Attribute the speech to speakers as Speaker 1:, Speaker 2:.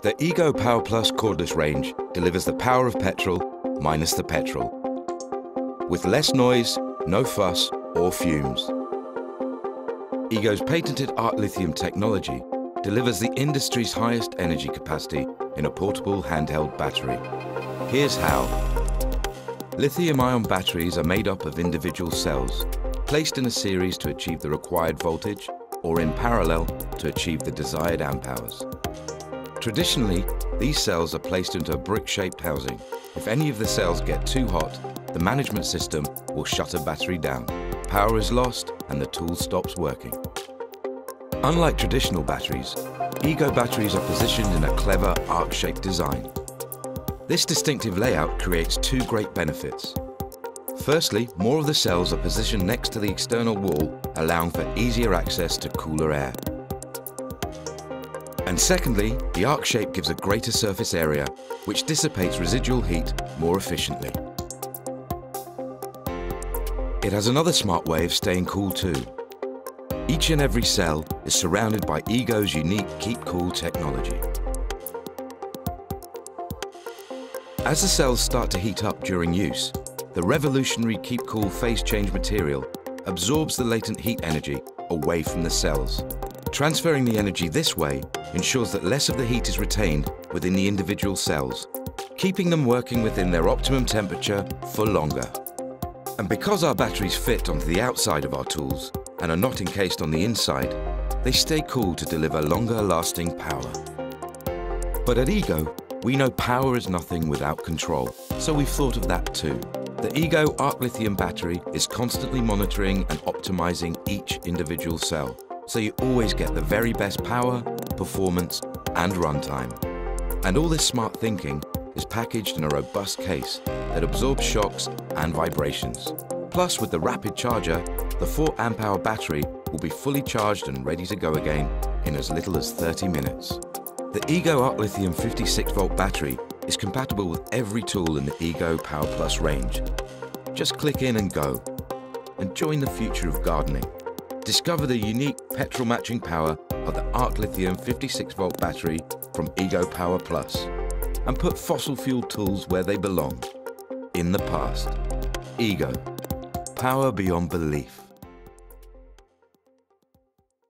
Speaker 1: The Ego Power Plus cordless range delivers the power of petrol minus the petrol. With less noise, no fuss or fumes. Ego's patented Arc lithium technology delivers the industry's highest energy capacity in a portable handheld battery. Here's how. Lithium-ion batteries are made up of individual cells, placed in a series to achieve the required voltage or in parallel to achieve the desired amp hours. Traditionally, these cells are placed into a brick-shaped housing. If any of the cells get too hot, the management system will shut a battery down. Power is lost and the tool stops working. Unlike traditional batteries, Ego batteries are positioned in a clever arc-shaped design. This distinctive layout creates two great benefits. Firstly, more of the cells are positioned next to the external wall, allowing for easier access to cooler air. And secondly, the arc shape gives a greater surface area, which dissipates residual heat more efficiently. It has another smart way of staying cool too. Each and every cell is surrounded by Ego's unique Keep Cool technology. As the cells start to heat up during use, the revolutionary Keep Cool phase change material absorbs the latent heat energy away from the cells. Transferring the energy this way ensures that less of the heat is retained within the individual cells, keeping them working within their optimum temperature for longer. And because our batteries fit onto the outside of our tools and are not encased on the inside, they stay cool to deliver longer lasting power. But at Ego, we know power is nothing without control, so we've thought of that too. The Ego Arc Lithium battery is constantly monitoring and optimizing each individual cell, so you always get the very best power, performance, and runtime. And all this smart thinking is packaged in a robust case that absorbs shocks and vibrations. Plus, with the rapid charger, the 4 amp hour battery will be fully charged and ready to go again in as little as 30 minutes. The Ego Arc Lithium 56 volt battery is compatible with every tool in the Ego Power Plus range. Just click in and go, and join the future of gardening. Discover the unique petrol matching power of the Arc Lithium 56 volt battery from Ego Power Plus, and put fossil fuel tools where they belong, in the past. Ego, power beyond belief.